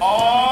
all